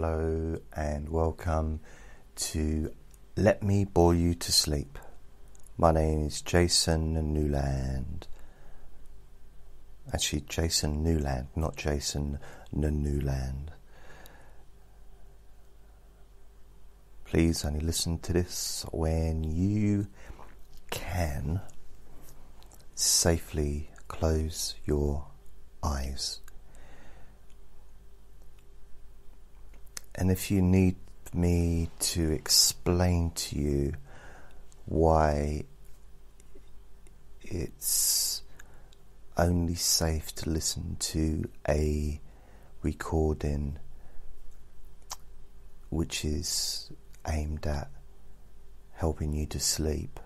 hello, and welcome to Let Me Bore You to Sleep. My name is Jason Newland. Actually, Jason Newland, not Jason Newland. Please only listen to this when you can safely close your eyes. And if you need me to explain to you why it's only safe to listen to a recording which is aimed at helping you to sleep.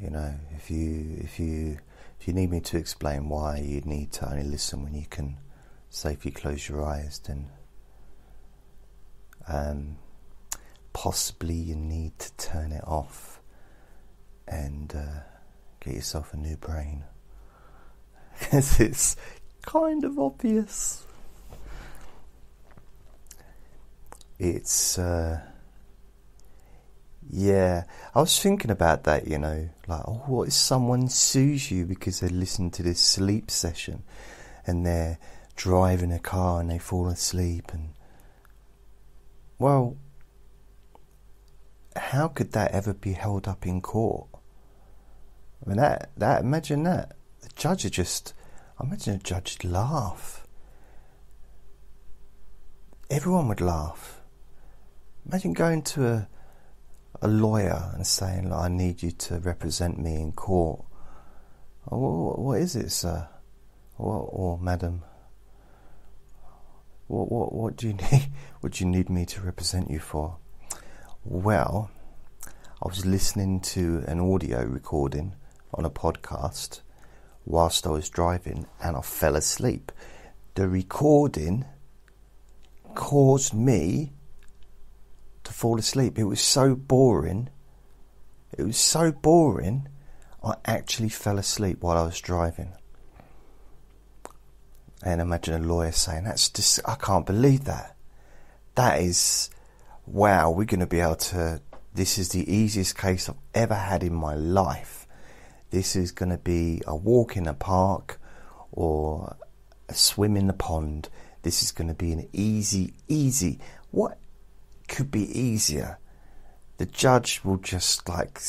You know, if you if you if you need me to explain why you need to only listen when you can safely close your eyes, then um, possibly you need to turn it off and uh, get yourself a new brain. Because it's kind of obvious. It's. Uh, yeah, I was thinking about that, you know, like, oh, what if someone sues you because they listen to this sleep session and they're driving a car and they fall asleep and. Well, how could that ever be held up in court? I mean, that, that, imagine that. The judge would just, I imagine a judge would laugh. Everyone would laugh. Imagine going to a a lawyer and saying, I need you to represent me in court. Oh, what is it, sir? Or, or madam? What, what, what do you need? What do you need me to represent you for? Well, I was listening to an audio recording on a podcast whilst I was driving and I fell asleep. The recording caused me to fall asleep. It was so boring. It was so boring, I actually fell asleep while I was driving. And imagine a lawyer saying, That's just, I can't believe that. That is, wow, we're going to be able to, this is the easiest case I've ever had in my life. This is going to be a walk in a park or a swim in the pond. This is going to be an easy, easy. What could be easier. The judge will just like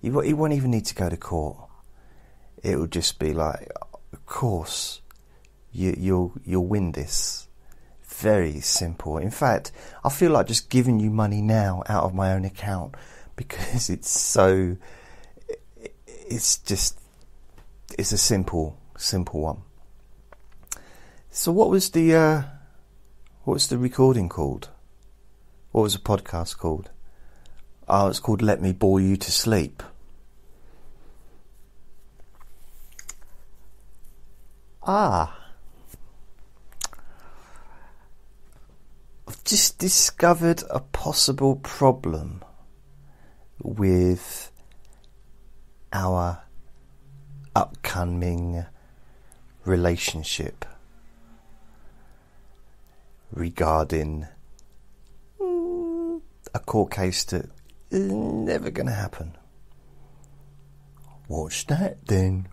he, won't even need to go to court. It will just be like, of course, you, you'll you'll win this. Very simple. In fact, I feel like just giving you money now out of my own account because it's so. It's just. It's a simple, simple one. So, what was the uh, what was the recording called? What was the podcast called? Oh, it's called Let Me Bore You to Sleep. Ah. I've just discovered a possible problem with our upcoming relationship regarding court case that is never going to happen. What's that then?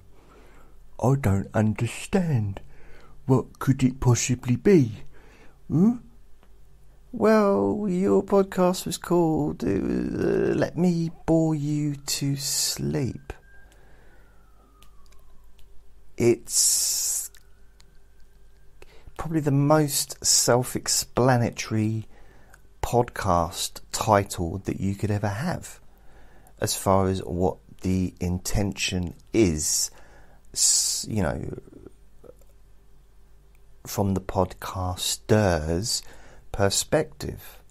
I don't understand. What could it possibly be? Hmm? Well, your podcast was called uh, Let Me Bore You to Sleep. It's probably the most self explanatory podcast title that you could ever have, as far as what the intention is, you know, from the podcaster's perspective.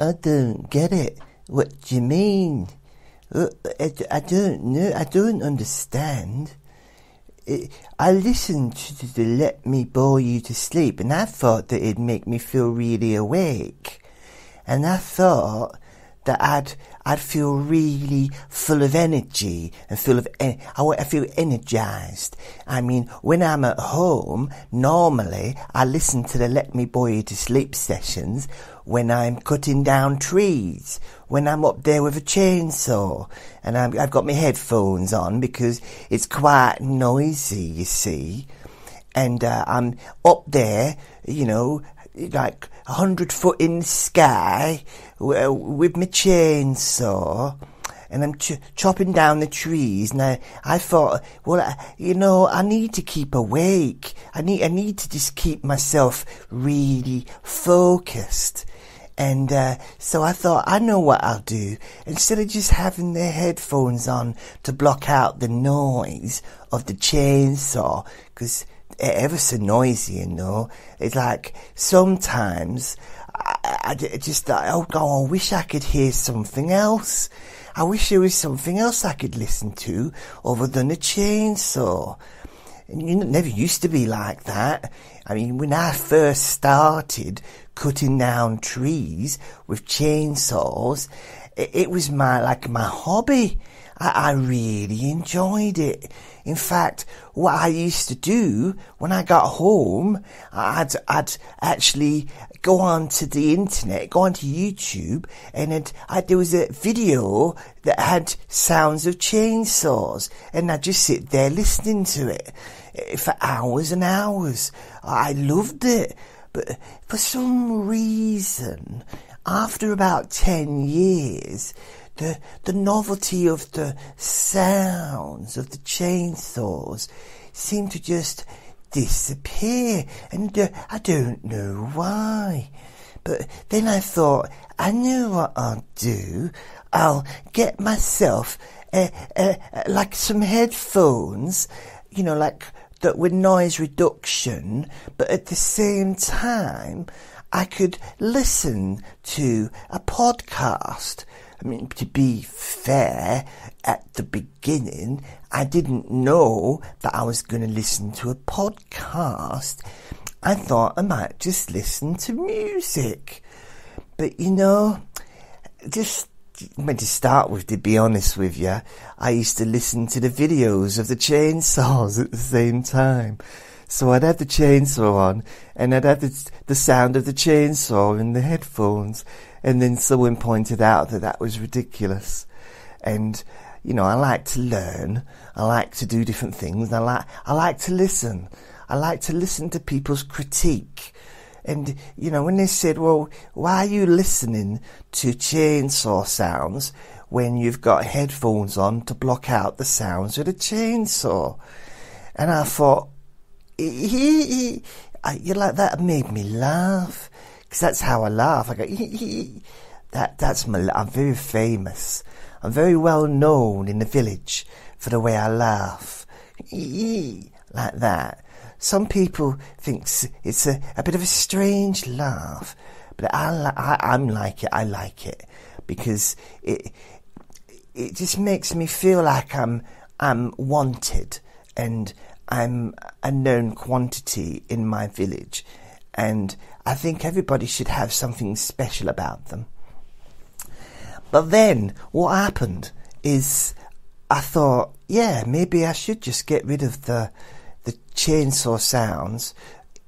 I don't get it. What do you mean? I don't know. I don't understand. I listened to the Let Me Bore You to Sleep and I thought that it'd make me feel really awake. And I thought that I'd I'd feel really full of energy and full of en- I feel energized. I mean, when I'm at home, normally I listen to the Let Me Bore You to Sleep sessions when I'm cutting down trees, when I'm up there with a chainsaw, and i have got my headphones on because it's quite noisy, you see, and uh, I'm up there, you know, like a hundred foot in the sky with my chainsaw and I'm ch- chopping down the trees. And I, I thought, well, I, you know, I need to keep awake. I need, I need to just keep myself really focused. And uh, so I thought, I know what I'll do. Instead of just having the headphones on to block out the noise of the chainsaw, because ever so noisy, you know. It's like sometimes I, I, just thought, oh God, I wish I could hear something else. I wish there was something else I could listen to other than a chainsaw. And you never used to be like that. I mean, when I first started cutting down trees with chainsaws, it, it was my like my hobby. I, I really enjoyed it. In fact, what I used to do when I got home, I'd, I'd actually go onto the internet, go onto YouTube, and I, there was a video that had sounds of chainsaws, and I'd just sit there listening to it eh, for hours and hours. I loved it, but for some reason, after about 10 years, the, the novelty of the sounds of the chainsaws seemed to just disappear, and uh, I don't know why. But then I thought, I know what I'll do. I'll get myself uh, uh, like some headphones, you know, like that with noise reduction, but at the same time, I could listen to a podcast I mean, to be fair, at the beginning, I didn't know that I was going to listen to a podcast. I thought I might just listen to music. But you know, just when to start with, to be honest with you, I used to listen to the videos of the chainsaws at the same time. So I'd have the chainsaw on, and I'd have the, the sound of the chainsaw in the headphones, and then someone pointed out that that was ridiculous. And, you know, I like to learn. I like to do different things. I like, I like to listen. I like to listen to people's critique. And, you know, when they said, well, why are you listening to chainsaw sounds when you've got headphones on to block out the sounds of the chainsaw? And I thought, he, he, you like that made me laugh because that's how I laugh. I go, that that's my. I'm very famous. I'm very well known in the village for the way I laugh, like that. Some people think it's a, a bit of a strange laugh, but I, I I'm like it. I like it because it it just makes me feel like I'm I'm wanted and I'm a known quantity in my village, and I think everybody should have something special about them. But then what happened is I thought, yeah, maybe I should just get rid of the the chainsaw sounds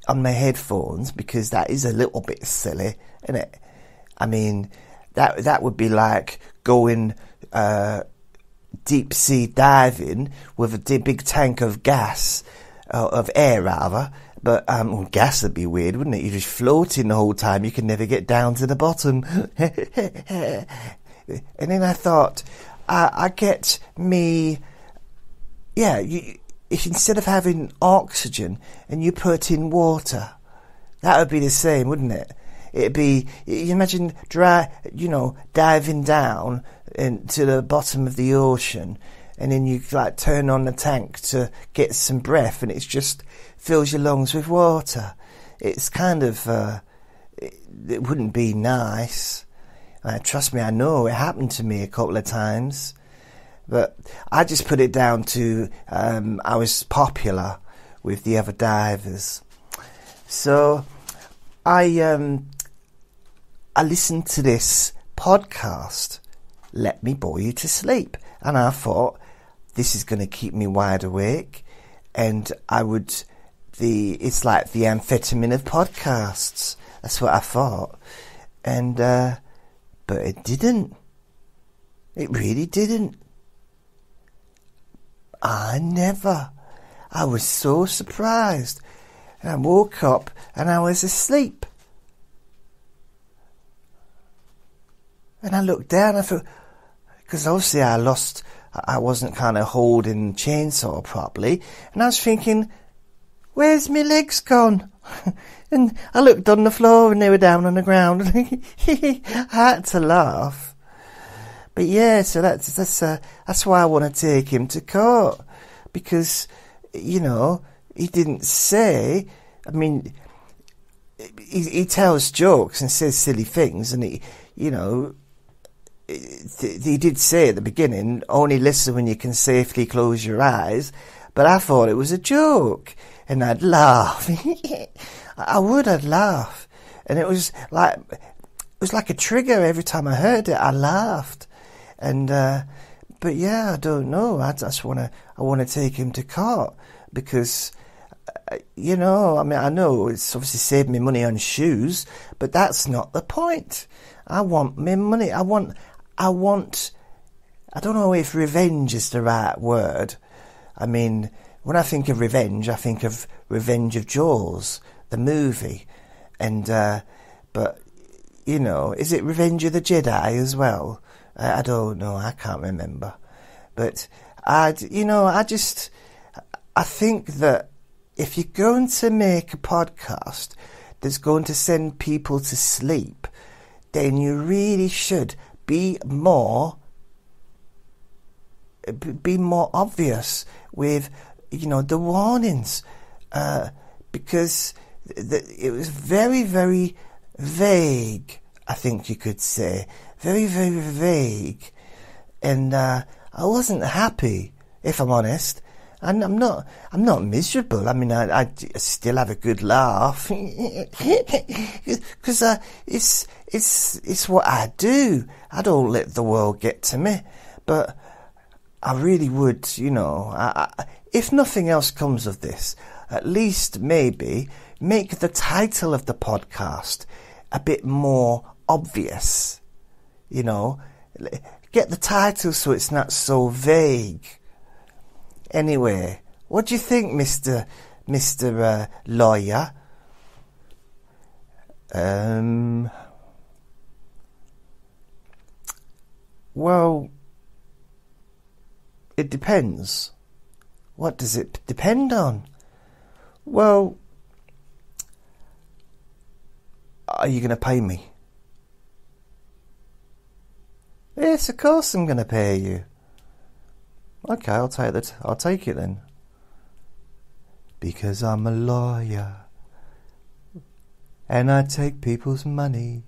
on my headphones because that is a little bit silly, isn't it? I mean, that that would be like going uh, deep sea diving with a big tank of gas, uh, of air rather, but um, well, gas would be weird, wouldn't it? You're just floating the whole time. You can never get down to the bottom. and then I thought, I, I get me. Yeah, you, if instead of having oxygen and you put in water, that would be the same, wouldn't it? It'd be. You imagine dry, you know, diving down into the bottom of the ocean, and then you like turn on the tank to get some breath, and it's just fills your lungs with water. It's kind of, uh, it, it, wouldn't be nice. Uh, trust me, I know it happened to me a couple of times. But I just put it down to um, I was popular with the other divers. So I um, I listened to this podcast let me bore you to sleep. And I thought, this is going to keep me wide awake. And I would, the, it's like the amphetamine of podcasts. That's what I thought. And, uh, but it didn't. It really didn't. I never. I was so surprised. And I woke up and I was asleep. And I looked down, I thought, because obviously I lost, I wasn't kind of holding the chainsaw properly, and I was thinking, where's my legs gone? and I looked on the floor and they were down on the ground. I had to laugh. But yeah, so that's that's uh, that's why I want to take him to court because you know he didn't say. I mean, he, he tells jokes and says silly things, and he, you know, he did say at the beginning, only listen when you can safely close your eyes. But I thought it was a joke, and I'd laugh. I would, I'd laugh, and it was like it was like a trigger every time I heard it. I laughed, and uh, but yeah, I don't know. I just want to I want to take him to court because uh, you know, I mean, I know it's obviously saved me money on shoes, but that's not the point. I want my money. I want I want. I don't know if revenge is the right word. I mean, when I think of revenge, I think of Revenge of Jaws, the movie, and uh, but you know, is it Revenge of the Jedi as well? I, I don't know. I can't remember, but I, you know, I just, I think that if you're going to make a podcast that's going to send people to sleep, then you really should be more be more obvious with you know the warnings uh, because the, it was very very vague I think you could say. Very very vague. And uh, I wasn't happy if I'm honest. And I'm not I'm not miserable. I mean I, I still have a good laugh. Because uh, it's it's it's what I do. I don't let the world get to me, but I really would, you know. I, I, if nothing else comes of this, at least maybe make the title of the podcast a bit more obvious. You know, get the title so it's not so vague. Anyway, what do you think, Mister Mister uh, Lawyer? Um. Well, it depends. What does it depend on? Well, are you going to pay me? Yes, of course I'm going to pay you. Okay, I'll take that. I'll take it then. Because I'm a lawyer. And I take people's money.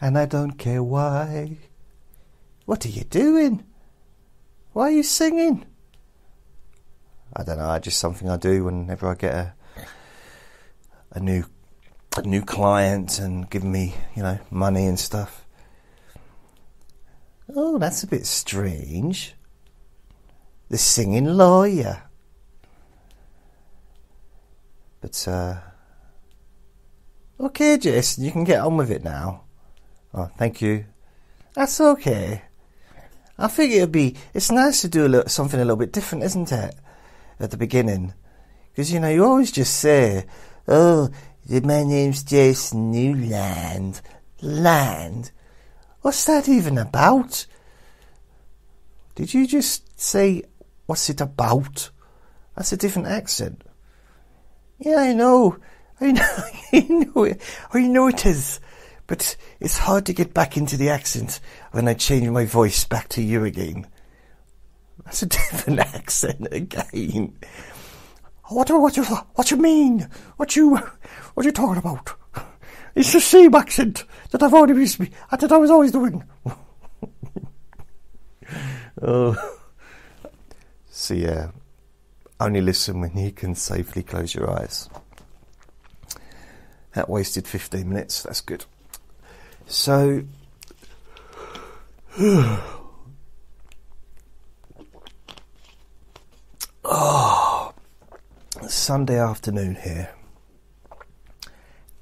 And I don't care why. What are you doing? Why are you singing? I don't know. Just something I do whenever I get a a new a new client and give me you know money and stuff. Oh, that's a bit strange. The singing lawyer. But uh, okay, Jason, you can get on with it now. Oh, thank you. That's okay. I think it'd be it's nice to do a little, something a little bit different, isn't it? At the beginning, because you know you always just say, "Oh, my name's Jason Newland." Land. What's that even about? Did you just say, "What's it about"? That's a different accent. Yeah, I know. I know. I know it. I know it is. But it's hard to get back into the accent when I change my voice back to you again. That's a different accent again. What what you what you mean? What you what you talking about? It's the same accent that I've already me that I was always doing. oh. So yeah, only listen when you can safely close your eyes. That wasted 15 minutes. That's good. So, oh, Sunday afternoon here,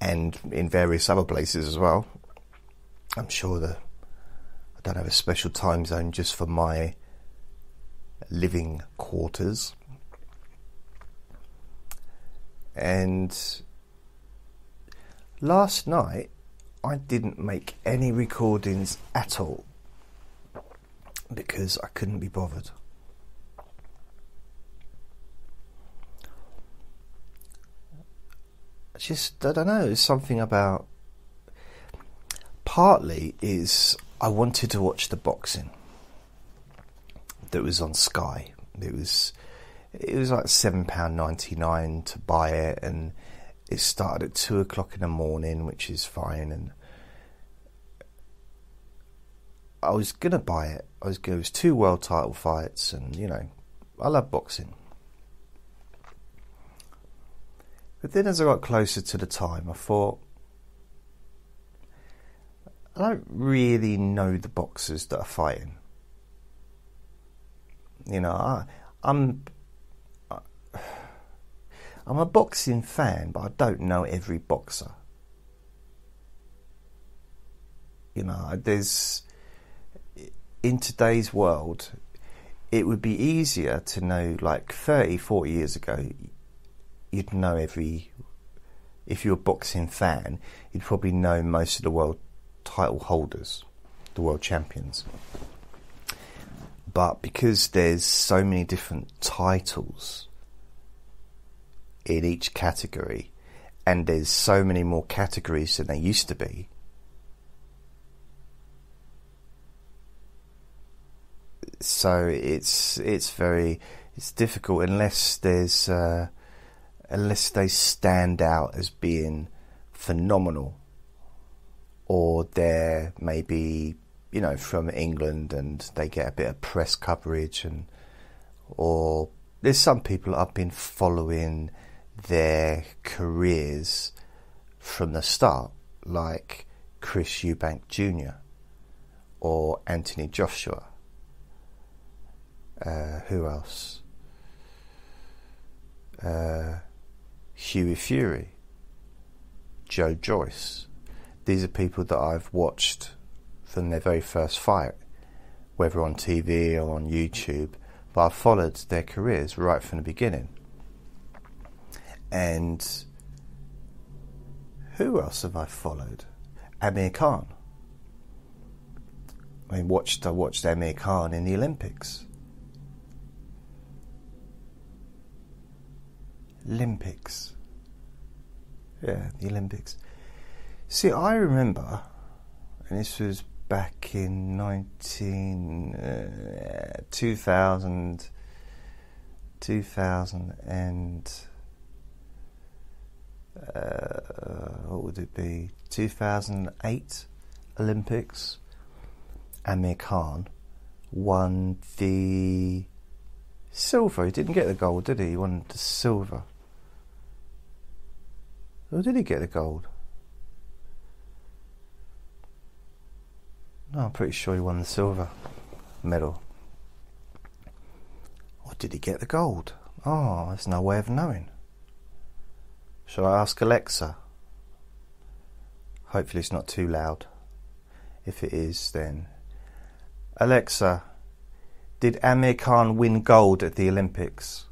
and in various other places as well. I'm sure that I don't have a special time zone just for my living quarters. And last night I didn't make any recordings at all because I couldn't be bothered. Just, I don't know, it's something about. Partly is I wanted to watch the boxing that was on Sky. It was it was like seven pound ninety nine to buy it, and it started at two o'clock in the morning, which is fine. And I was gonna buy it. I was it was two world title fights, and you know, I love boxing. But then, as I got closer to the time, I thought. I don't really know the boxers that are fighting. You know, I, I'm I'm a boxing fan, but I don't know every boxer. You know, there's in today's world, it would be easier to know, like 30, 40 years ago, you'd know every. If you're a boxing fan, you'd probably know most of the world title holders, the world champions. But because there's so many different titles in each category, and there's so many more categories than there used to be. So it's it's very it's difficult unless there's uh, unless they stand out as being phenomenal, or they're maybe you know from England and they get a bit of press coverage and or there's some people I've been following their careers from the start, like Chris Eubank Jr. or Anthony Joshua. Uh, who else? Uh, Hughie Fury, Joe Joyce. These are people that I've watched from their very first fight, whether on TV or on YouTube, but I've followed their careers right from the beginning. And who else have I followed? Amir Khan. I mean, watched I watched Amir Khan in the Olympics. Olympics. Yeah, the Olympics. See, I remember, and this was back in 19, uh, 2000, 2000 and uh, what would it be? 2008 Olympics. Amir Khan won the silver. He didn't get the gold, did he? He won the silver. Or did he get the gold? No, I'm pretty sure he won the silver medal. Or did he get the gold? Oh, there's no way of knowing. Shall I ask Alexa? Hopefully, it's not too loud. If it is, then. Alexa, did Amir Khan win gold at the Olympics?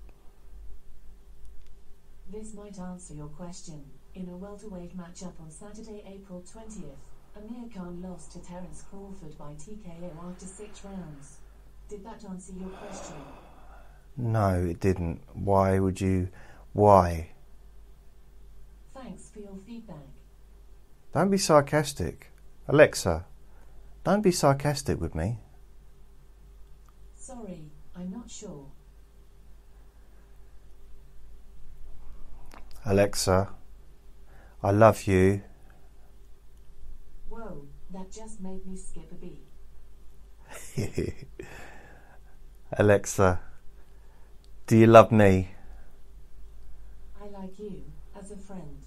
This might answer your question. In a welterweight matchup on Saturday, April 20th, Amir Khan lost to Terence Crawford by TKO after six rounds. Did that answer your question? No, it didn't. Why would you? Why? Thanks for your feedback. Don't be sarcastic. Alexa, don't be sarcastic with me. Sorry, I'm not sure. Alexa, I love you. Whoa, that just made me skip a beat. Alexa, do you love me? I like you as a friend.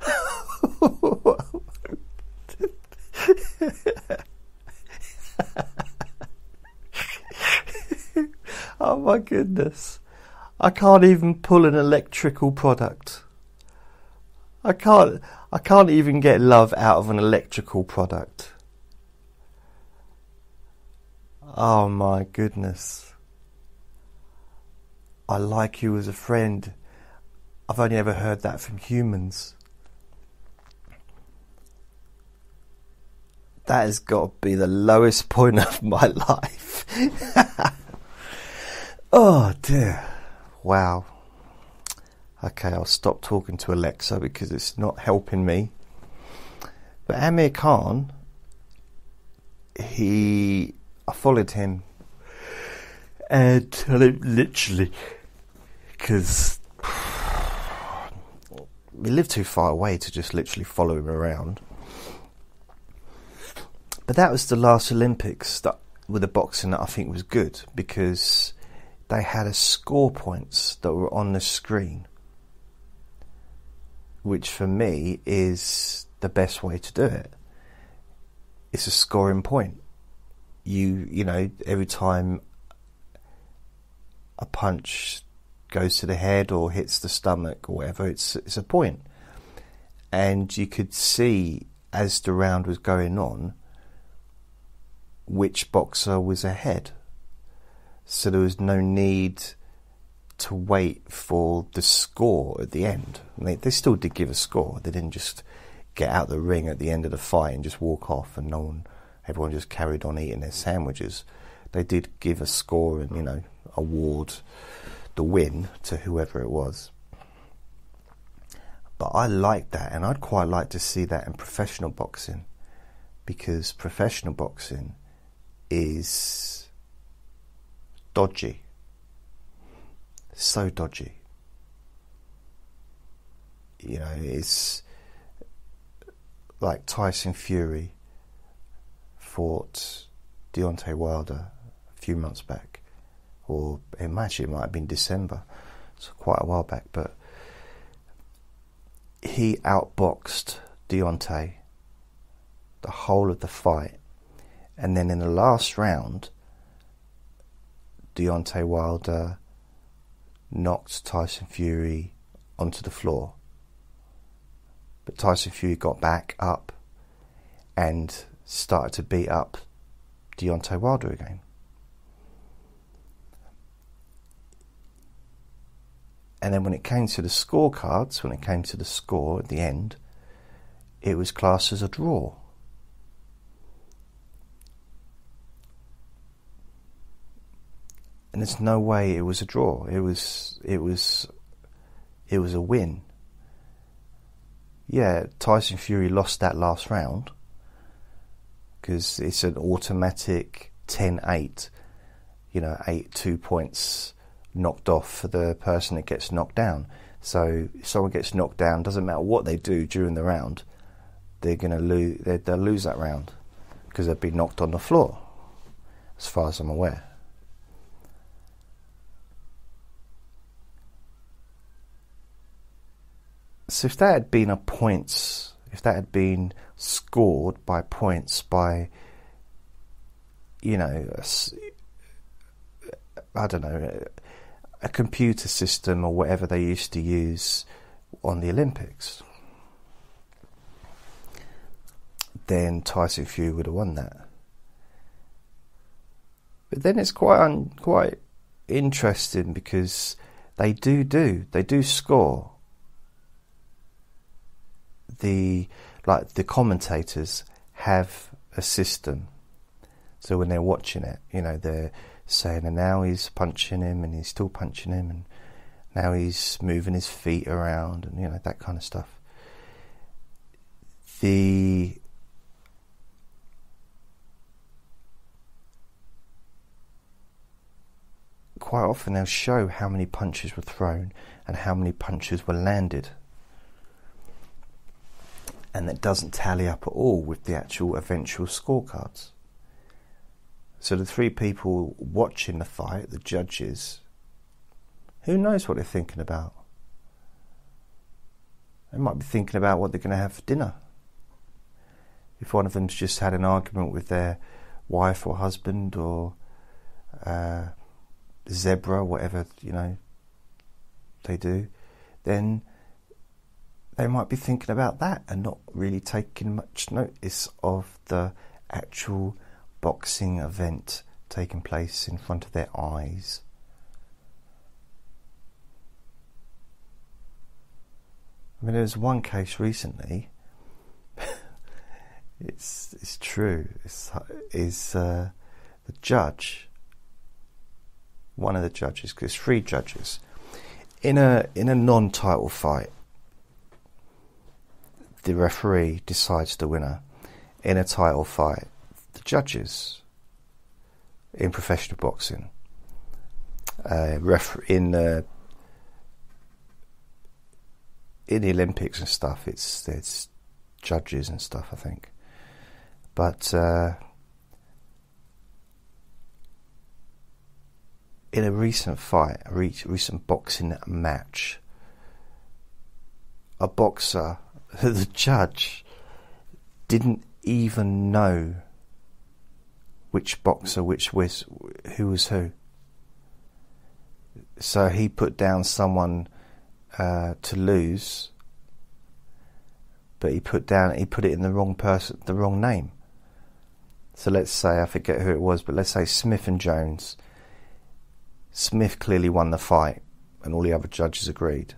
oh my goodness. I can't even pull an electrical product. I can't I can't even get love out of an electrical product. Oh my goodness. I like you as a friend. I've only ever heard that from humans. That has got to be the lowest point of my life. oh dear. Wow. Okay, I'll stop talking to Alexa because it's not helping me. But Amir Khan, he, I followed him, and literally, because we live too far away to just literally follow him around. But that was the last Olympics that with the boxing that I think was good because they had a score points that were on the screen which for me is the best way to do it. It's a scoring point. You you know every time a punch goes to the head or hits the stomach or whatever, it's it's a point. And you could see as the round was going on which boxer was ahead. So there was no need to wait for the score at the end. They, they still did give a score. They didn't just get out the ring at the end of the fight and just walk off, and no one, everyone just carried on eating their sandwiches. They did give a score and you know award the win to whoever it was. But I like that, and I'd quite like to see that in professional boxing, because professional boxing is dodgy so dodgy. You know, it's like Tyson Fury fought Deontay Wilder a few months back, or might, it might have been December, so quite a while back, but he outboxed Deontay the whole of the fight, and then in the last round, Deontay Wilder knocked Tyson Fury onto the floor. But Tyson Fury got back up and started to beat up Deontay Wilder again. And then when it came to the scorecards, when it came to the score at the end, it was classed as a draw. And there's no way it was a draw. It was it was it was a win. Yeah, Tyson Fury lost that last round because it's an automatic 10-8. You know, eight two points knocked off for the person that gets knocked down. So if someone gets knocked down, doesn't matter what they do during the round, they're going to lose. They'll lose that round because they've been knocked on the floor, as far as I'm aware. So if that had been a points, if that had been scored by points by, you know, I don't know, a computer system or whatever they used to use on the Olympics, then Tyson Fury would have won that. But then it's quite un, quite interesting because they do do they do score the like the commentators have a system. So when they're watching it, you know, they're saying, and now he's punching him, and he's still punching him, and now he's moving his feet around, and you know that kind of stuff. The quite often they'll show how many punches were thrown and how many punches were landed and that doesn't tally up at all with the actual eventual scorecards. So the three people watching the fight, the judges, who knows what they're thinking about? They might be thinking about what they're going to have for dinner. If one of them's just had an argument with their wife or husband or uh, zebra, whatever you know they do, then they might be thinking about that and not really taking much notice of the actual boxing event taking place in front of their eyes. I mean, there was one case recently. it's it's true. It's is uh, the judge, one of the judges, because three judges, in a in a non-title fight. The referee decides the winner. In a title fight, the judges in professional boxing, uh, ref- in the in the Olympics and stuff, it's it's judges and stuff. I think, but uh, in a recent fight, a re- recent boxing match, a boxer, the judge didn't even know which boxer, which was who was who. So he put down someone uh, to lose, but he put down he put it in the wrong person, the wrong name. So let's say I forget who it was, but let's say Smith and Jones. Smith clearly won the fight, and all the other judges agreed.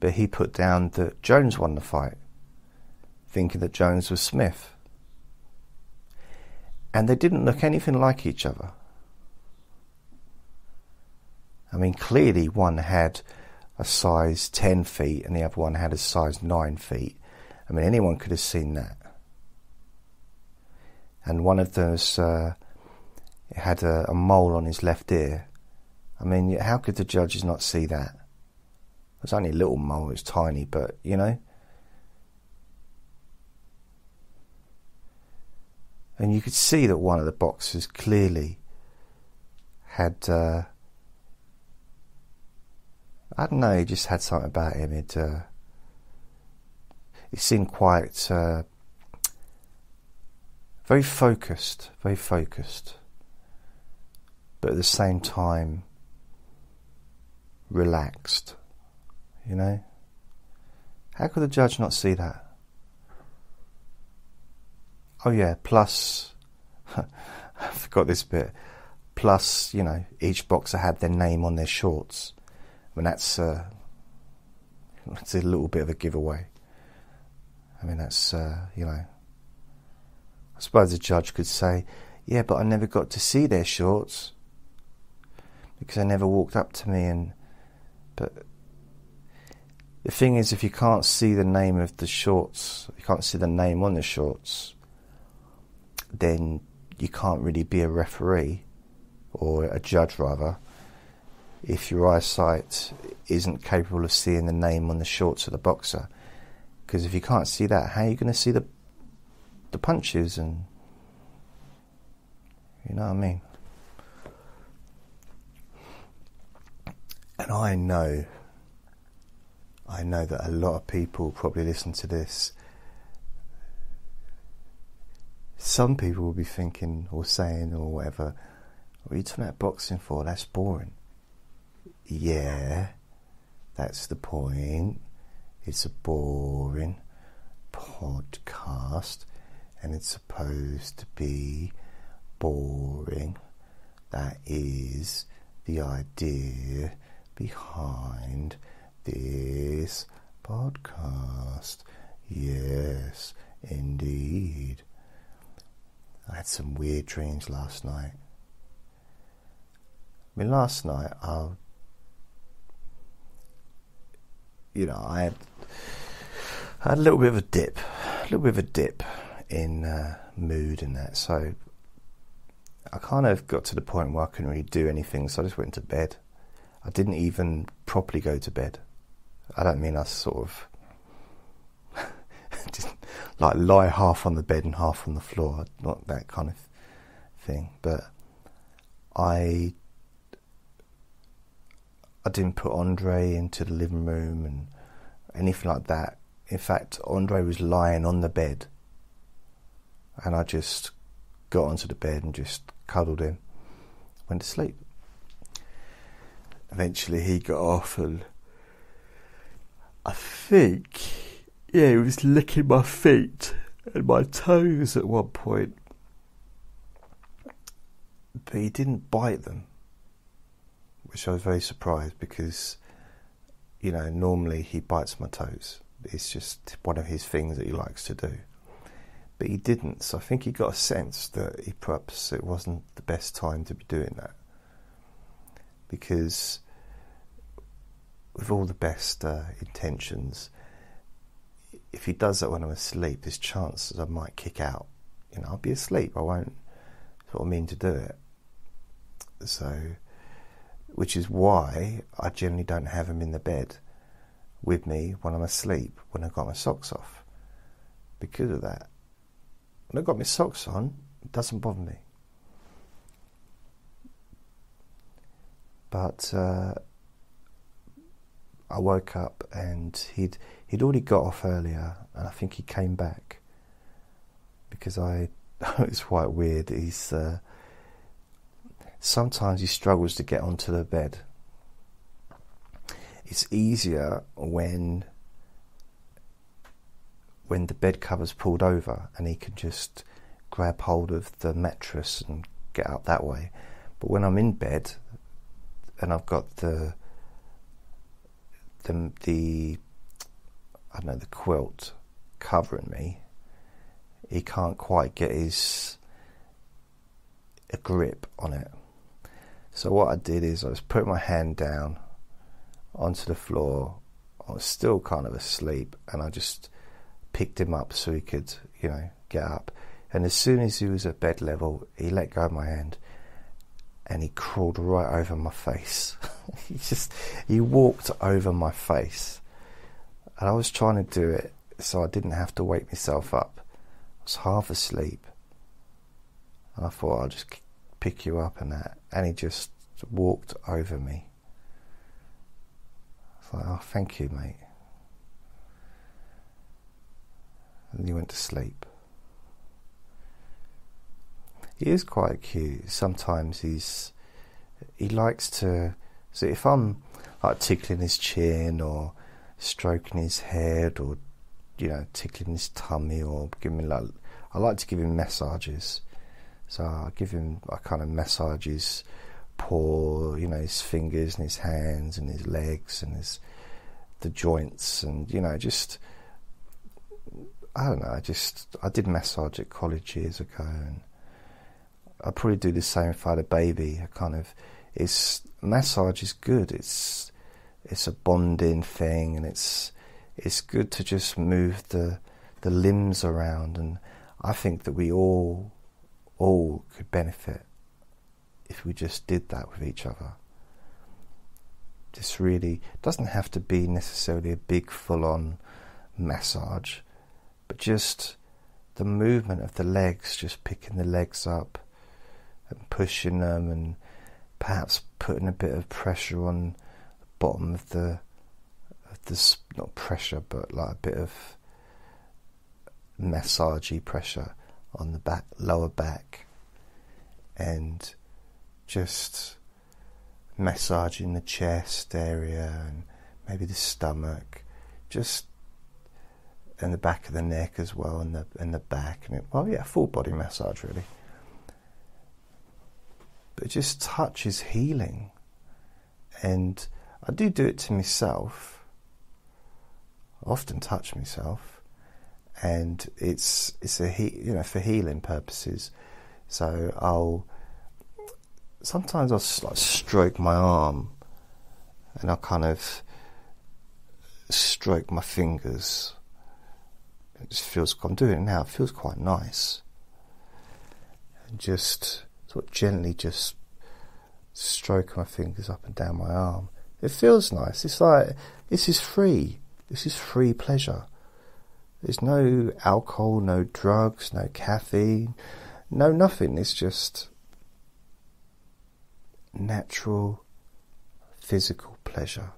But he put down that Jones won the fight, thinking that Jones was Smith. And they didn't look anything like each other. I mean, clearly one had a size 10 feet and the other one had a size 9 feet. I mean, anyone could have seen that. And one of those uh, had a, a, mole on his left ear. I mean, how could the judges not see that? It was only a little mole, it's tiny, but you know. And you could see that one of the boxers clearly had. Uh, I don't know. He just had something about him. It uh, it seemed quite uh, very focused, very focused, but at the same time relaxed. You know, how could the judge not see that? Oh yeah. Plus, I forgot this bit. Plus, you know, each boxer had their name on their shorts I mean, that's uh, that's a little bit of a giveaway. I mean, that's uh, you know. I suppose the judge could say, "Yeah, but I never got to see their shorts because they never walked up to me." And but the thing is, if you can't see the name of the shorts, you can't see the name on the shorts, then you can't really be a referee or a judge, rather if your eyesight isn't capable of seeing the name on the shorts of the boxer. Because if you can't see that, how are you going to see the the punches and you know what I mean? And I know, I know that a lot of people probably listen to this. Some people will be thinking or saying or whatever, what are you talking about boxing for? That's boring. Yeah, that's the point. It's a boring podcast and it's supposed to be boring. That is the idea behind this podcast. Yes, indeed. I had some weird dreams last night. I mean, last night I you know, I had, I had a little bit of a dip, a little bit of a dip in uh, mood and that. So I kind of got to the point where I couldn't really do anything, so I just went to bed. I didn't even properly go to bed. I don't mean I sort of just like lie half on the bed and half on the floor, not that kind of thing. But I I didn't put Andre into the living room and anything like that. In fact, Andre was lying on the bed, and I just got onto the bed and just cuddled him, went to sleep. eventually he got off, and I think, yeah, he was licking my feet and my toes at one point, but he didn't bite them, which I was very surprised because, you know, normally he bites my toes. It's just one of his things that he likes to do. But he didn't, so I think he got a sense that he perhaps it wasn't the best time to be doing that. Because with all the best uh, intentions, if he does that when I'm asleep, there's chances I might kick out. You know, I'll be asleep. I won't sort of mean to do it. So, which is why I generally don't have him in the bed with me when I'm asleep when I've got my socks off. Because of that. When I've got my socks on, it doesn't bother me. But uh, I woke up and he'd he'd already got off earlier, and I think he came back because I. it's quite weird. He's uh, sometimes he struggles to get onto the bed. It's easier when when the bed cover's pulled over and he can just grab hold of the mattress and get up that way. But when I'm in bed and I've got the the the I don't know the quilt covering me, he can't quite get his a grip on it. So what I did is I was putting my hand down onto the floor. I was still kind of asleep, and I just picked him up so he could, you know, get up. And as soon as he was at bed level, he let go of my hand and he crawled right over my face. he just he walked over my face, and I was trying to do it so I didn't have to wake myself up. I was half asleep, and I thought I'll just pick you up and that, and he just walked over me. I was like, "Oh, thank you, mate." And he went to sleep. He is quite cute. Sometimes he's he likes to. So if I'm like tickling his chin or stroking his head or you know tickling his tummy or giving like I like to give him massages. So I give him I kind of massage his paw, you know, his fingers and his hands and his legs and his the joints and you know just I don't know. I just I did massage at college years ago and I'd probably do the same if I had a baby. I kind of, it's massage is good. It's it's a bonding thing, and it's it's good to just move the the limbs around, and I think that we all all could benefit if we just did that with each other. This really doesn't have to be necessarily a big full-on massage, but just the movement of the legs, just picking the legs up and pushing them and perhaps putting a bit of pressure on the bottom of the of the not pressure but like a bit of massagey pressure on the back lower back and just massaging the chest area and maybe the stomach just and the back of the neck as well and the and the back and it, well yeah full body massage really but just touch is healing. And I do do it to myself. I often touch myself, and it's it's a he, you know for healing purposes. So I'll sometimes I'll like stroke my arm, and I'll kind of stroke my fingers. It just feels. I'm doing it now. It feels quite nice. And just sort of gently just stroke my fingers up and down my arm. It feels nice. It's like this is free. This is free pleasure. There's no alcohol, no drugs, no caffeine, no nothing. It's just natural physical pleasure.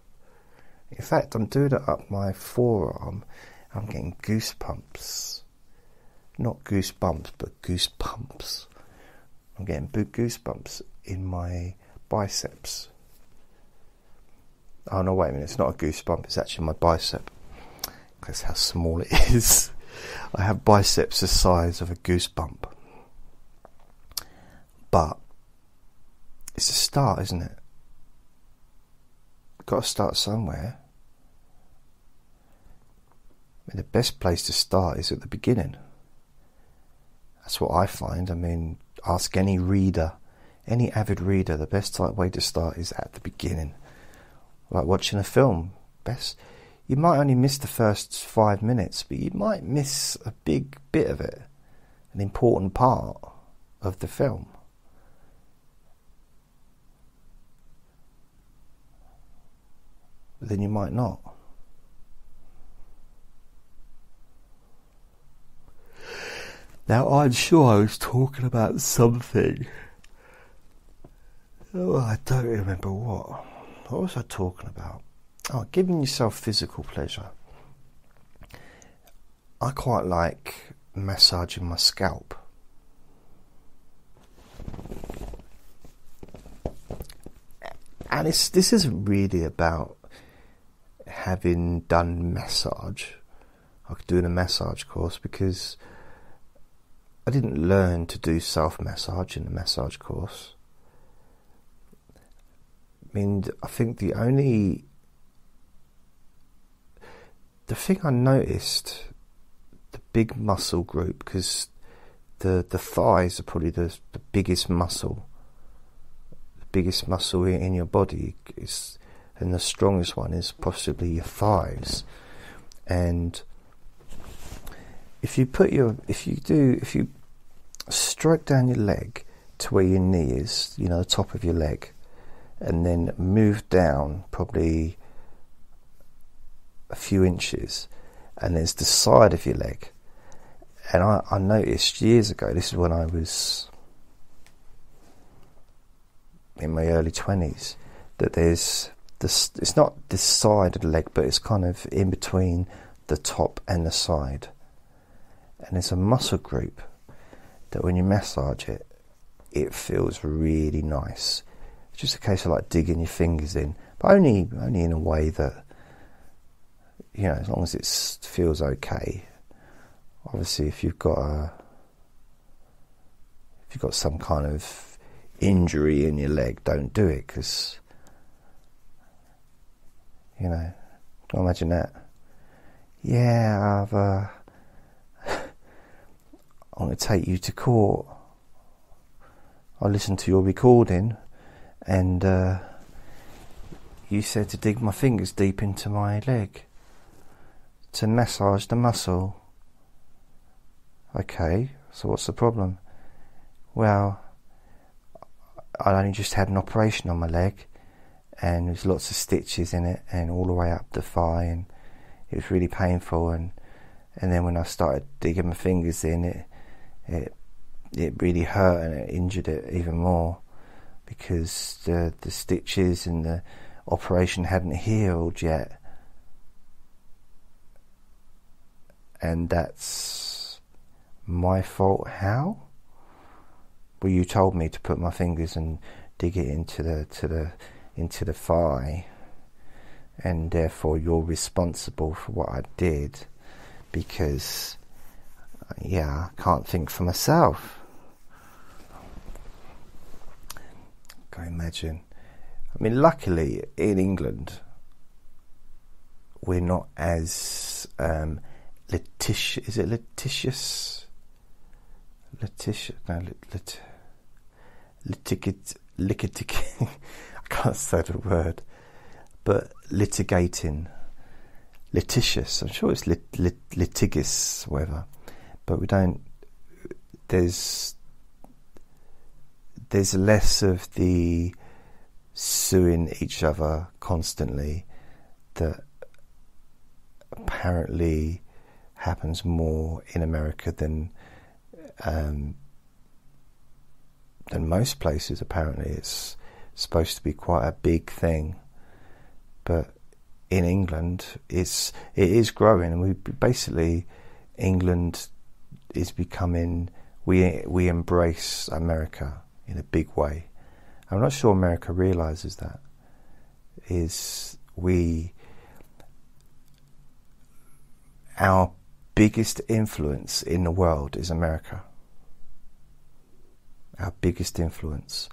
In fact, I'm doing it up my forearm. I'm getting goosebumps. Not goosebumps, but goosebumps. I'm getting goosebumps in my biceps. Oh no, wait a minute! It's not a goosebump. It's actually my bicep. That's how small it is. I have biceps the size of a goosebump. But it's a start, isn't it? Got to start somewhere. I mean, the best place to start is at the beginning. That's what I find. I mean, ask any reader, any avid reader, the best type way to start is at the beginning. Like watching a film, best. You might only miss the first five minutes, but you might miss a big bit of it, an important part of the film. Then you might not. Now, I'm sure I was talking about something. Oh, I don't remember what. What was I talking about? Oh, giving yourself physical pleasure. I quite like massaging my scalp. And it's, this isn't really about having done massage. I could do a massage course because I didn't learn to do self massage in the massage course. I mean, I think the only the thing I noticed, the big muscle group, because the the thighs are probably the the biggest muscle, the biggest muscle in, in your body is, and the strongest one is possibly your thighs, and if you put your if you do if you strike down your leg to where your knee is, you know, the top of your leg, and then move down probably a few inches, and there's the side of your leg. And I, I noticed years ago, this is when I was in my early 20s, that there's this, it's not this side of the leg, but it's kind of in between the top and the side. And there's a muscle group that when you massage it, it feels really nice. It's just a case of like digging your fingers in, but only only in a way that you know, as long as it feels okay. Obviously, if you've got a if you've got some kind of injury in your leg, don't do it because you know. Imagine that. Yeah, I've. Uh, I'm going to take you to court. I listened to your recording, and uh, you said to dig my fingers deep into my leg to massage the muscle. Okay, so what's the problem? Well, I only just had an operation on my leg, and there's lots of stitches in it, and all the way up the thigh, and it was really painful. And and then when I started digging my fingers in, it it it really hurt and it injured it even more because the the stitches and the operation hadn't healed yet. and that's my fault. How? Well, you told me to put my fingers and dig it into the to the into the thigh, and therefore you're responsible for what I did, because yeah, I can't think for myself. Can imagine? I mean, luckily in England, we're not as um, Letitia, is it litigious? Letitia, no, lit, litigate, litigate, I can't say the word, but litigating, litigious, I'm sure it's lit, lit, litigious, whatever, but we don't, there's, there's less of the suing each other constantly that apparently happens more in America than um, than most places. Apparently, it's supposed to be quite a big thing, but in England, it's it is growing, and we basically England is becoming we we embrace America in a big way. I'm not sure America realizes that is we our biggest influence in the world is America. Our biggest influence,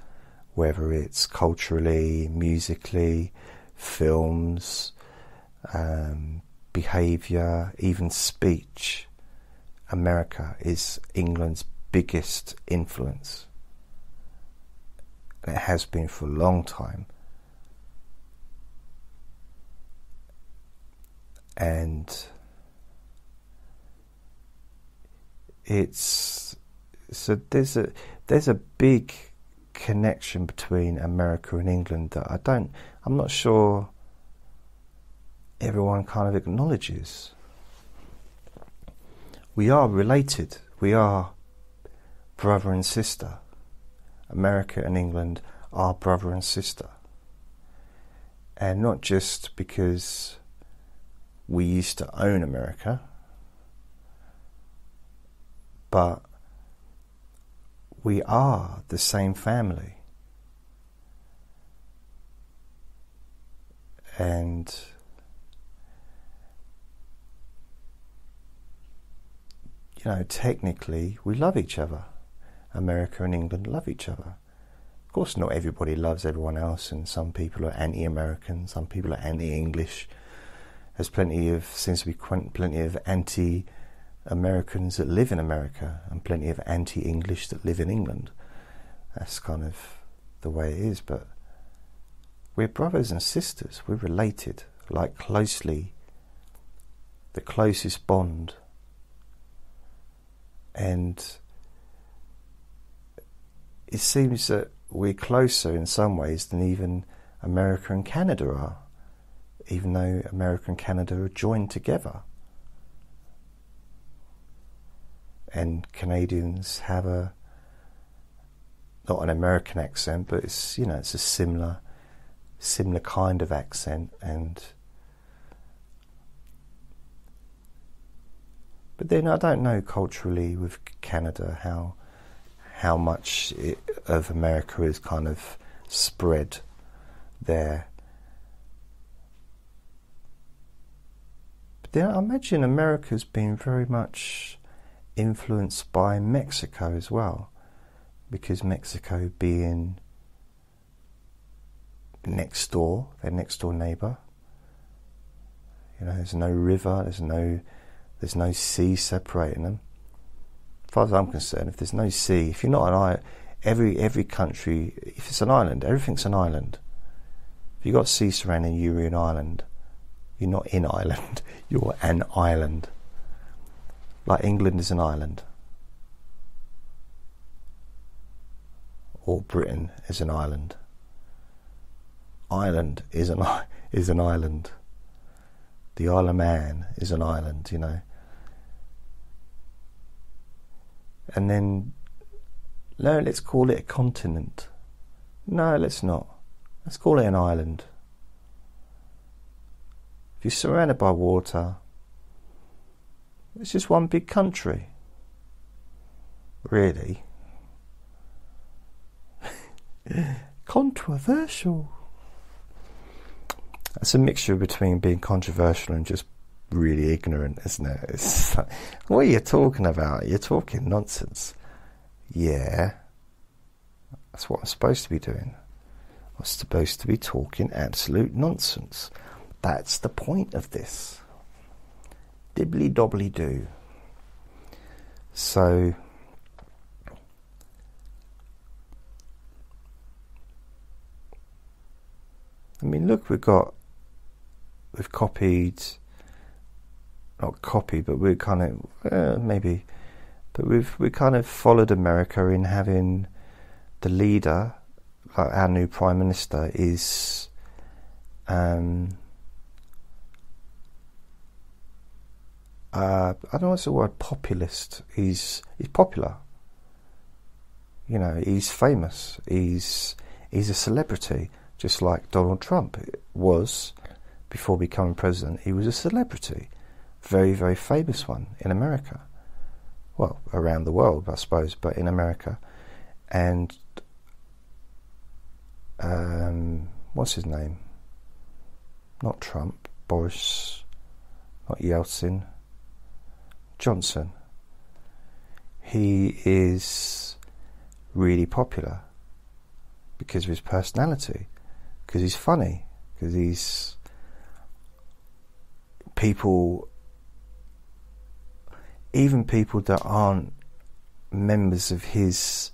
whether it's culturally, musically, films, um, behaviour, even speech, America is England's biggest influence. It has been for a long time. And it's so there's a there's a big connection between America and England that I don't I'm not sure everyone kind of acknowledges. We are related. We are brother and sister. America and England are brother and sister. And not just because we used to own America, but we are the same family. And you know, technically, we love each other. America and England love each other. Of course, not everybody loves everyone else, and some people are anti American, some people are anti English. There's plenty of, seems to be plenty of anti Americans that live in America and plenty of anti English that live in England. That's kind of the way it is, but we're brothers and sisters, we're related, like closely, the closest bond. And it seems that we're closer in some ways than even America and Canada are, even though America and Canada are joined together. and Canadians have a not an American accent, but it's you know it's a similar similar kind of accent and but then I don't know culturally with Canada how how much it, of America is kind of spread there. But then I imagine America's been very much influenced by Mexico as well, because Mexico being next door, their next door neighbour. You know, there's no river, there's no there's no sea separating them. As far as I'm concerned, if there's no sea, if you're not an island, every every country, if it's an island, everything's an island. If you've got sea surrounding you, you're an island. You're not in Ireland, you're an island like England is an island, or Britain is an island. Ireland is an is an island. The Isle of Man is an island, you know. And then, no, let's call it a continent. No, let's not. Let's call it an island. If you're surrounded by water, it's just one big country. Really. Controversial. That's a mixture between being controversial and just really ignorant, isn't it? It's like, what are you talking about? You're talking nonsense. Yeah. That's what I'm supposed to be doing. I'm supposed to be talking absolute nonsense. That's the point of this dibbly dobbly do. So, I mean, look, we've got, we've copied, not copy, but we're kind of, uh, maybe, but we've, we kind of followed America in having the leader, like our new prime minister, is, um, uh, I don't know what's the word populist. He's he's popular. You know, he's famous. He's he's a celebrity, just like Donald Trump was before becoming president. He was a celebrity, very very famous one in America. Well, around the world, I suppose, but in America, and um, what's his name? not Trump, Boris, not Yeltsin, Johnson. He is really popular because of his personality, because he's funny, because he's people, even people that aren't members of his,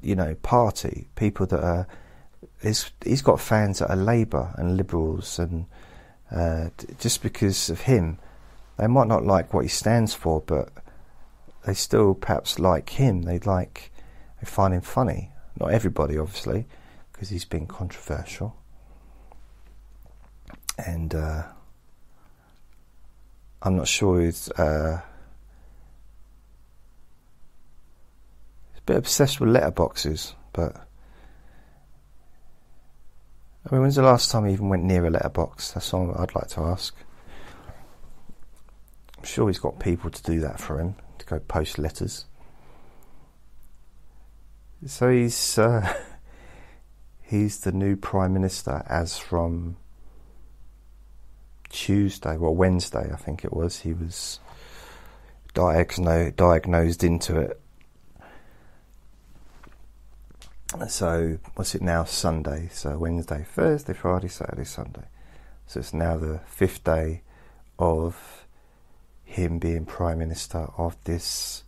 you know, party, people that are, he's, he's got fans that are Labour and Liberals, and uh, just because of him, they might not like what he stands for, but they still perhaps like him. They like, they find him funny. Not everybody, obviously, because he's been controversial. And uh, I'm not sure he's, uh, he's a bit obsessed with letterboxes, but I mean, when's the last time he even went near a letterbox? That's something I'd like to ask. I'm sure he's got people to do that for him, to go post letters. So he's uh, he's the new prime minister as from Tuesday, well Wednesday, I think it was. He was diagnosed diagnosed into it. So what's it now? Sunday. So Wednesday, Thursday, Friday, Saturday, Sunday. So it's now the fifth day of him being prime minister of this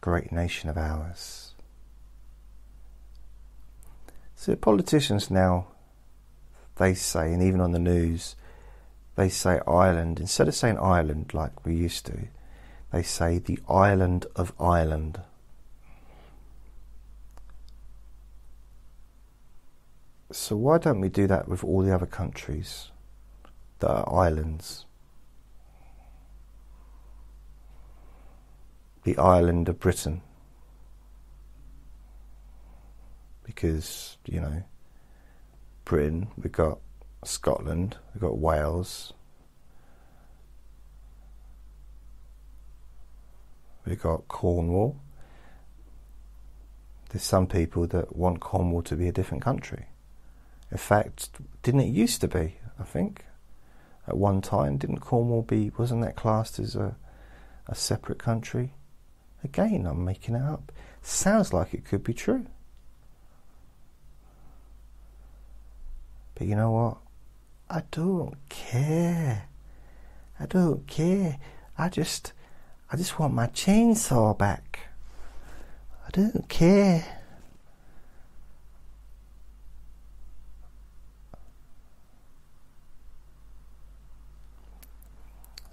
great nation of ours. So politicians now, they say, and even on the news, they say Ireland, instead of saying Ireland like we used to, they say the island of Ireland. So why don't we do that with all the other countries that are islands? The island of Britain. because you know Britain, we've got Scotland, we've got Wales, we've got Cornwall. There's some people that want Cornwall to be a different country. In fact, didn't it used to be? I think at one time, didn't Cornwall be? Wasn't that classed as a a separate country? Again, I'm making it up. Sounds like it could be true. But you know what? I don't care. I don't care. I just, I just want my chainsaw back. I don't care.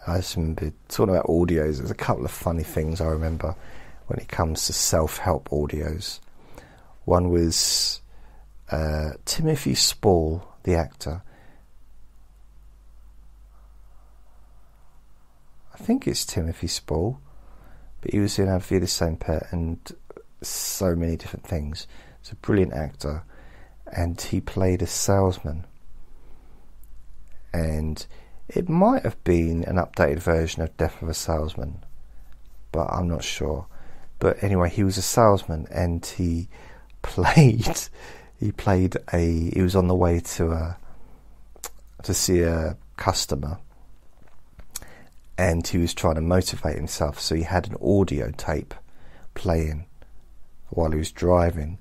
I just remember talking about audios. There's a couple of funny things I remember when it comes to self-help audios. One was uh, Timothy Spall the actor. I think it's Timothy Spall, but he was in *Auf Wiedersehen Pet and so many different things. He's a brilliant actor, and he played a salesman. And it might have been an updated version of Death of a Salesman, but I'm not sure. But anyway, he was a salesman and he played he played a. He was on the way to a to see a customer, and he was trying to motivate himself. So he had an audio tape playing while he was driving,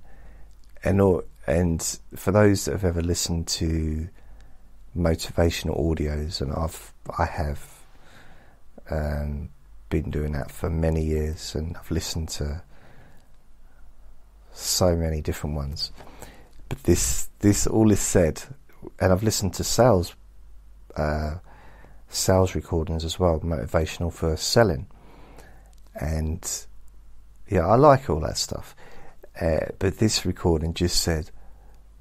and and for those that have ever listened to motivational audios, and I've I have um, been doing that for many years, and I've listened to so many different ones. But this this all is said, and I've listened to sales uh, sales recordings as well, motivational for selling, and yeah, I like all that stuff. Uh, but this recording just said,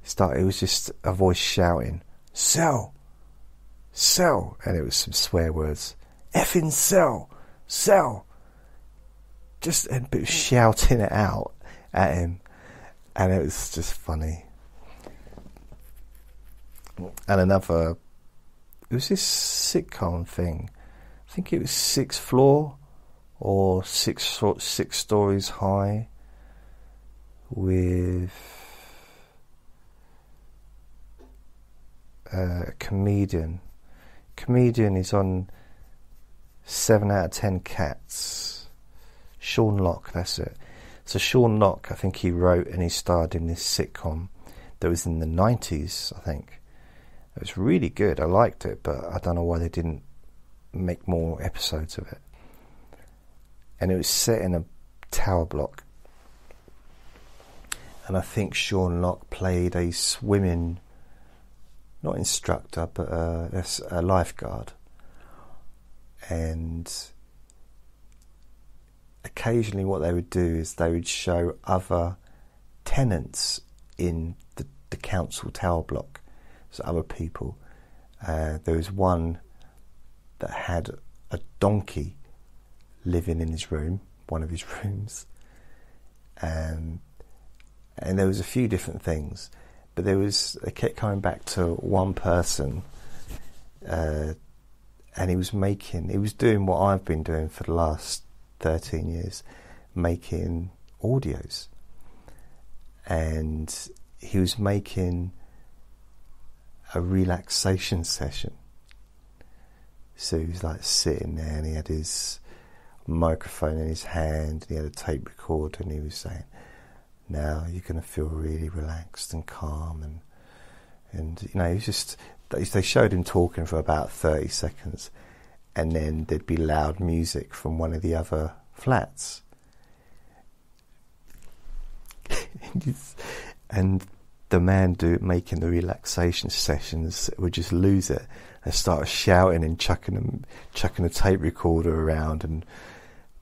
start. It was just a voice shouting, "Sell, sell," and it was some swear words, "Effing sell, sell." Just and shouting it out at him, and it was just funny and another. It was this sitcom thing. I think it was Sixth Floor or Six Six Stories High with uh, a comedian. Comedian is on seven out of ten cats. Sean Lock, that's it. So Sean Lock, I think he wrote and he starred in this sitcom that was in the nineties, I think. It was really good. I liked it, but I don't know why they didn't make more episodes of it. And it was set in a tower block. And I think Sean Lock played a swimming, not instructor, but a, a lifeguard. And occasionally, what they would do is they would show other tenants in the, the council tower block, so other people. Uh, there was one that had a donkey living in his room, one of his rooms. Um, and there was a few different things, but there was they kept coming back to one person, uh, and he was making he was doing what I've been doing for the last thirteen years, making audios, and he was making a relaxation session. So he was like sitting there, and he had his microphone in his hand, and he had a tape recorder, and he was saying, "Now you're going to feel really relaxed and calm," and and you know, he just they showed him talking for about thirty seconds, and then there'd be loud music from one of the other flats, and the man do making the relaxation sessions would just lose it and start shouting and chucking them, chucking a tape recorder around and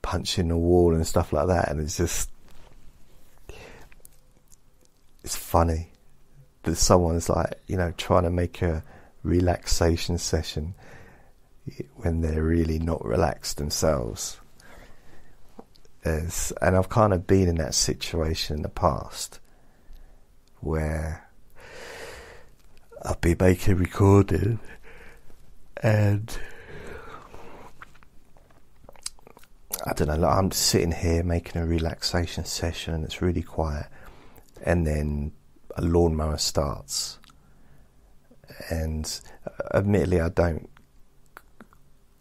punching the wall and stuff like that. And it's just, it's funny that someone's like, you know, trying to make a relaxation session when they're really not relaxed themselves. And I've kind of been in that situation in the past where I'll be making recording and I don't know, like I'm sitting here making a relaxation session and it's really quiet, and then a lawnmower starts. And admittedly, I don't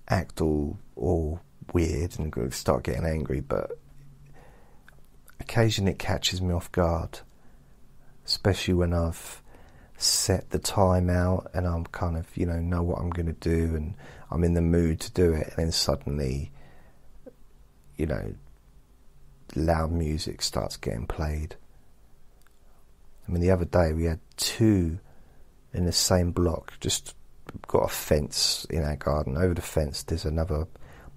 act all all weird and start getting angry, but occasionally it catches me off guard, especially when I've set the time out and I'm kind of you know know what I'm going to do and I'm in the mood to do it, and then suddenly you know, loud music starts getting played. I mean, the other day we had two in the same block, just got a fence in our garden. Over the fence, there's another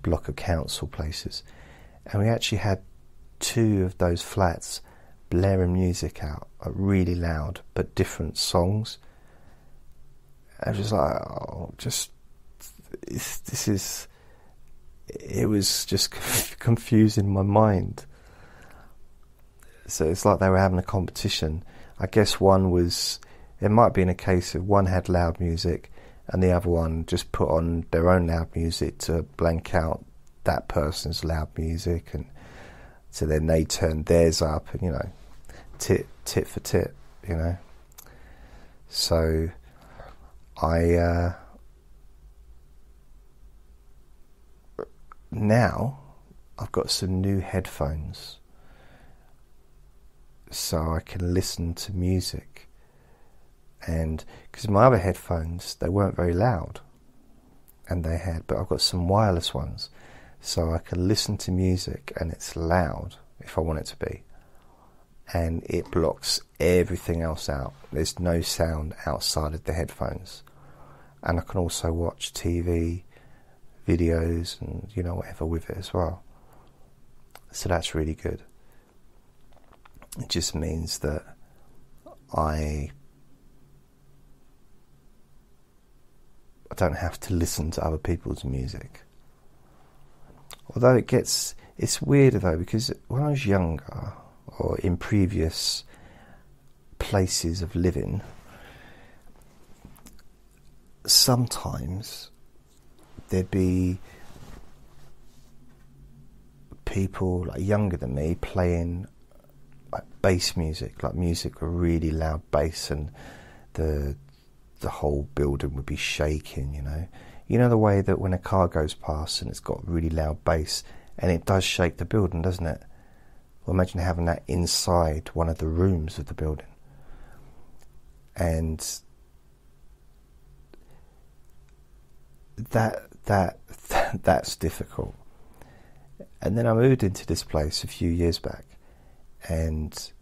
block of council places. And we actually had two of those flats blaring music out, like really loud, but different songs. I was just like, oh, just, this is it was just confusing my mind. So it's like they were having a competition. I guess one was, it might be in a case of one had loud music and the other one just put on their own loud music to blank out that person's loud music. And so then they turned theirs up and, you know, tit, tit for tit, you know. So I, uh, now I've got some new headphones so I can listen to music. And because my other headphones, they weren't very loud, and they had, but I've got some wireless ones, so I can listen to music and it's loud if I want it to be, and it blocks everything else out. There's no sound outside of the headphones, and I can also watch TV videos and you know whatever with it as well. So that's really good. It just means that I I don't have to listen to other people's music. Although it gets it's weirder though because when I was younger or in previous places of living sometimes there'd be people like younger than me playing like bass music, like music with really loud bass, and the the whole building would be shaking, you know. You know the way that when a car goes past and it's got really loud bass and it does shake the building, doesn't it? Well, imagine having that inside one of the rooms of the building. And that that that's difficult. And then I moved into this place a few years back, and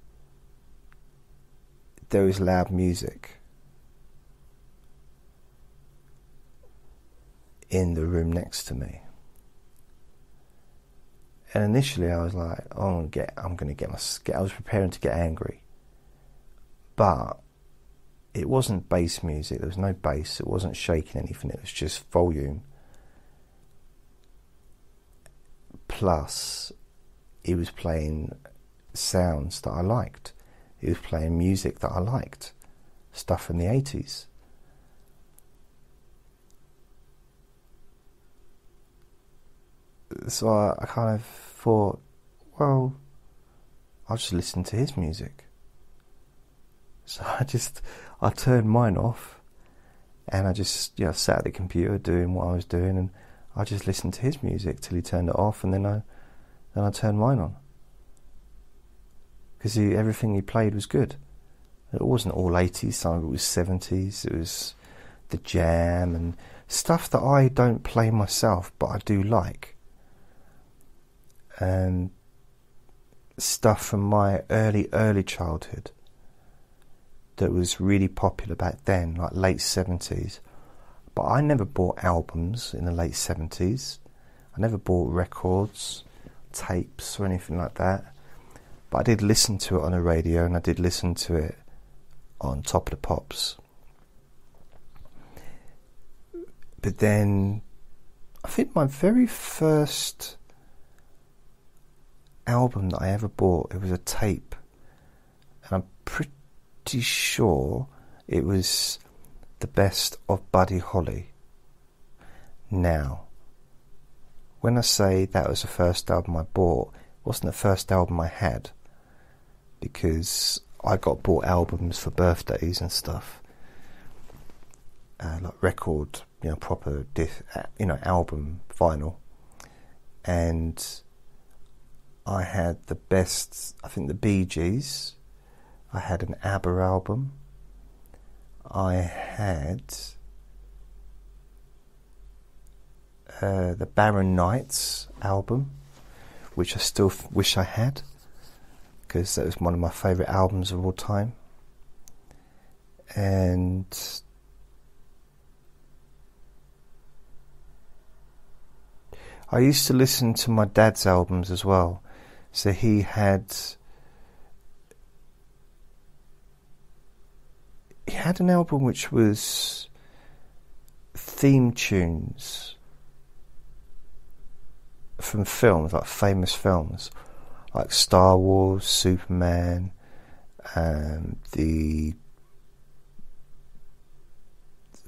there was loud music in the room next to me. And initially, I was like, "Oh, I'm gonna get, I'm gonna get my." I was preparing to get angry, but it wasn't bass music. There was no bass. It wasn't shaking anything. It was just volume. Plus, he was playing sounds that I liked. He was playing music that I liked, stuff from the 80s. So I, I kind of thought, well, I'll just listen to his music. So I just I turned mine off, and I just you know sat at the computer doing what I was doing, and I just listened to his music till he turned it off, and then I then I turned mine on because everything he played was good. It wasn't all 80s, some of it was 70s, it was the jam and stuff that I don't play myself, but I do like. And stuff from my early, early childhood that was really popular back then, like late 70s. But I never bought albums in the late 70s. I never bought records, tapes, or anything like that. But I did listen to it on the radio and I did listen to it on Top of the Pops. But then I think my very first album that I ever bought, it was a tape. And I'm pretty sure it was the best of Buddy Holly. Now, when I say that was the first album I bought, it wasn't the first album I had because I got bought albums for birthdays and stuff, uh, like record, you know, proper, uh, you know, album vinyl, and I had the best. I think the Bee Gees. I had an ABBA album. I had uh, the Barron Knights album, which I still f- wish I had because that was one of my favourite albums of all time. And I used to listen to my dad's albums as well. So he had he had an album which was theme tunes from films, like famous films like Star Wars, Superman, um, the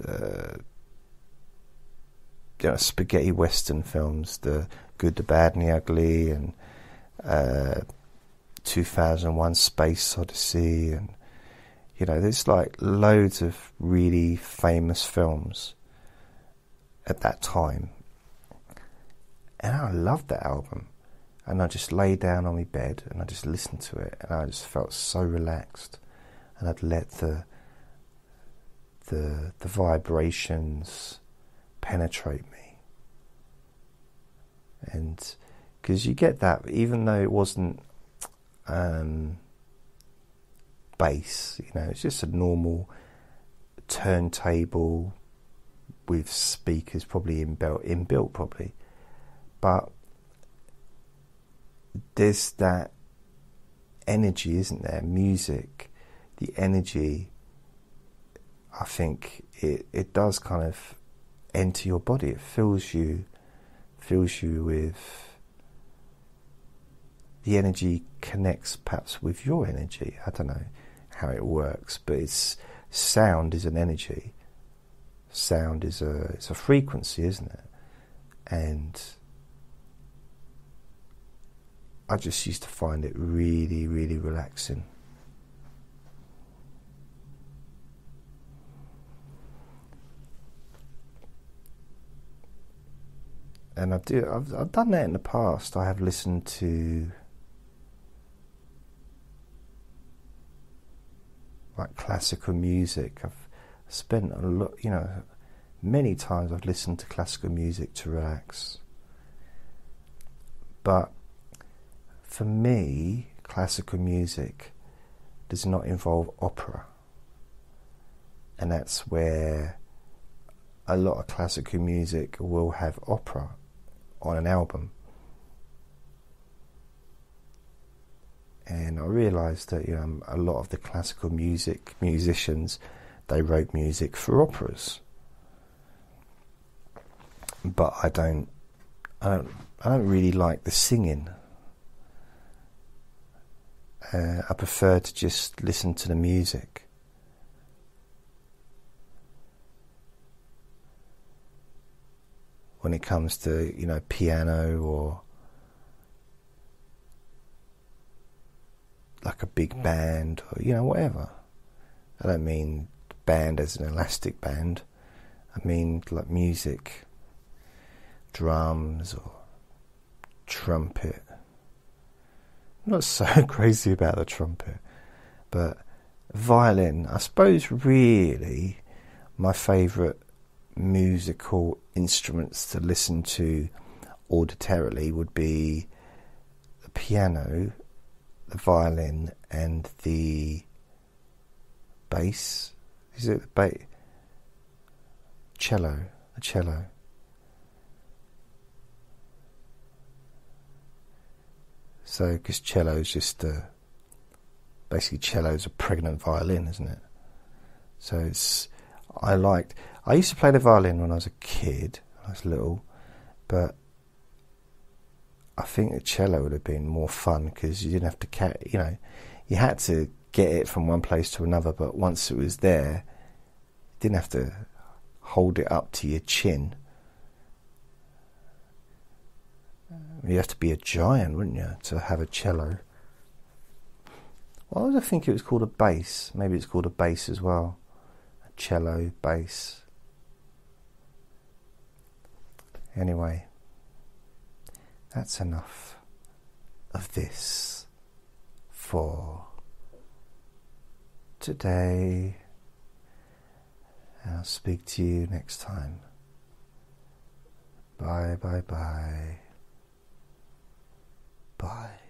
uh, you know, spaghetti western films, the Good, the Bad, and the Ugly, and uh, 2001: Space Odyssey, and you know, there's like loads of really famous films at that time, and I loved that album. And I just lay down on my bed and I just listened to it and I just felt so relaxed. And I'd let the the the vibrations penetrate me. And because you get that even though it wasn't um, bass you know it's just a normal turntable with speakers probably inbuilt inbuilt probably but there's that energy, isn't there? Music, the energy. I think it it does kind of enter your body. It fills you, fills you with the energy connects perhaps with your energy. I don't know how it works, but it's sound is an energy. Sound is a it's a frequency, isn't it? And I just used to find it really, really relaxing. And I do. I've, I've done that in the past. I have listened to like classical music. I've spent a lot, you know, many times I've listened to classical music to relax. But for me, classical music does not involve opera. And that's where a lot of classical music will have opera on an album. And I realised that you know a lot of the classical music musicians they wrote music for operas, but I don't, I don't, I don't really like the singing. Uh, I prefer to just listen to the music. When it comes to you know piano or like a big band or you know whatever. I don't mean band as an elastic band. I mean like music, drums or trumpet. I'm not so crazy about the trumpet, but violin, I suppose, really my favourite musical instruments to listen to auditorily would be the piano, the violin, and the bass. Is it the bass? Cello, the cello. So, because cello is just a, basically cello is a pregnant violin, isn't it? So it's I liked. I used to play the violin when I was a kid. when I was little, but I think a cello would have been more fun because you didn't have to carry. You know, you had to get it from one place to another, but once it was there, you didn't have to hold it up to your chin. You have to be a giant, wouldn't you, to have a cello? Would I think it was called a bass? Maybe it's called a bass as well. A cello, bass. Anyway, that's enough of this for today. I'll speak to you next time. Bye, bye, bye. Bye.